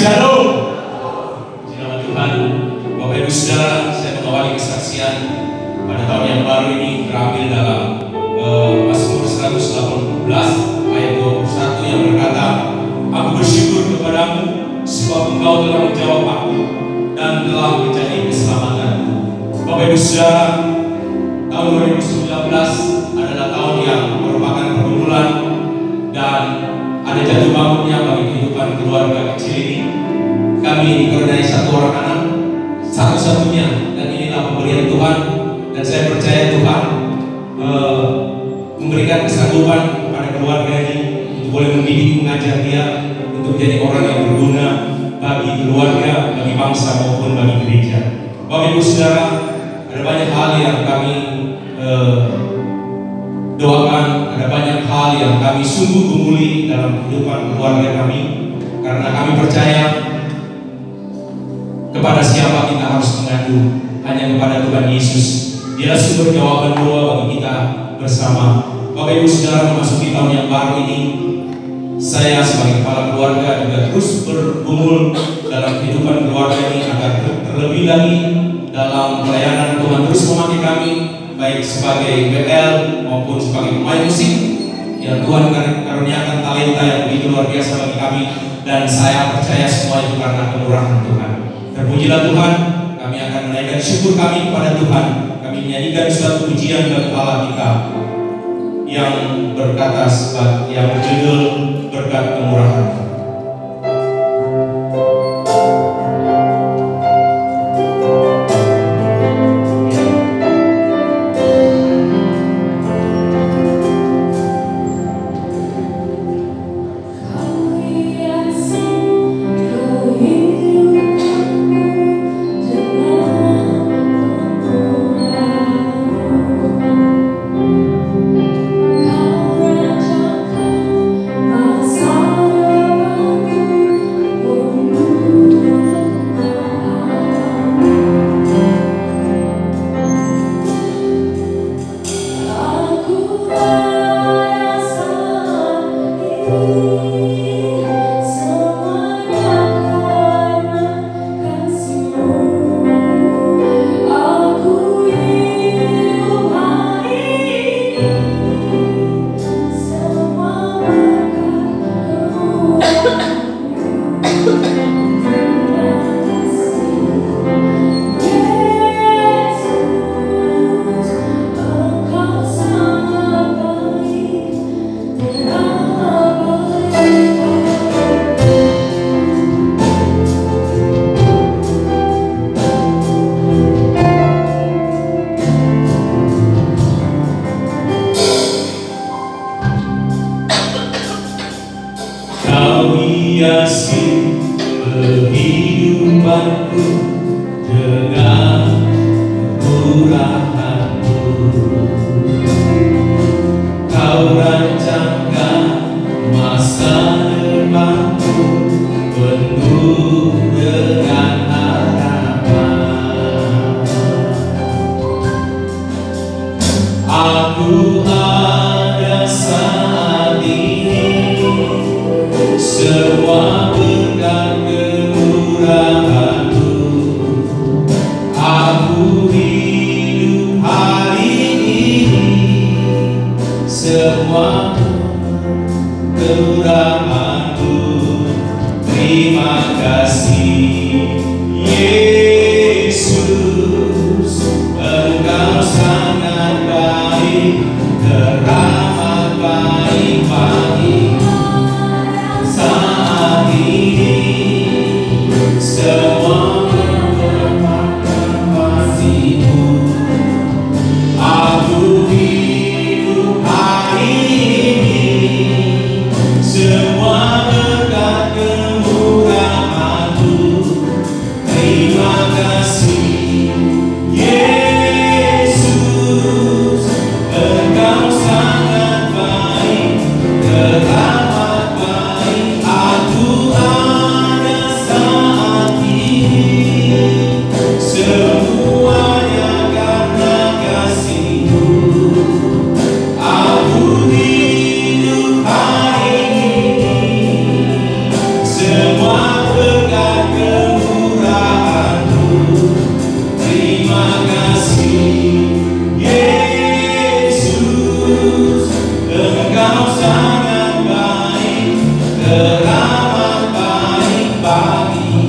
Shalom. Nama Tuhan. Ibu Saudara, saya mengawali kesaksian pada tahun yang baru ini terambil dalam Mazmur 118 ayat 21 yang Aku bersyukur kepadamu sebab engkau telah menjawab aku dan telah menjadi keselamatanku. Bapak Ibu Saudara, tahun 2019 Kami dikaruniai satu orang anak, satu-satunya, dan inilah pemberian Tuhan. Dan saya percaya Tuhan eh, memberikan kesanggupan kepada keluarga ini untuk boleh mendidik, mengajar dia untuk menjadi orang yang berguna bagi keluarga, bagi bangsa maupun bagi gereja. Bapak Ibu Saudara, ada banyak hal yang kami eh, doakan ada banyak hal yang kami sungguh gumuli dalam kehidupan keluarga kami karena kami percaya kepada siapa kita harus mengadu hanya kepada Tuhan Yesus. Dia sumber jawaban doa bagi kita bersama. Bapak Ibu Saudara memasuki tahun yang baru ini saya sebagai kepala keluarga juga terus bergumul dalam kehidupan keluarga ini agar ter- terlebih lagi dalam pelayanan Tuhan terus memakai kami baik sebagai BL maupun sebagai pemain musik yang Tuhan kar- karuniakan talenta yang begitu luar biasa bagi kami. Dan saya percaya semua itu karena kemurahan Tuhan. Terpujilah Tuhan, kami akan menaikkan syukur kami kepada Tuhan. Kami menyanyikan suatu pujian bagi Allah kita yang berkata yang berjudul berkat kemurahan. Kehidupanku dengan kemurahanmu. Kau rancangkan masa depanku penuh dengan harapan. Aku ada saat ini semua Terima kasih. Yesus, body.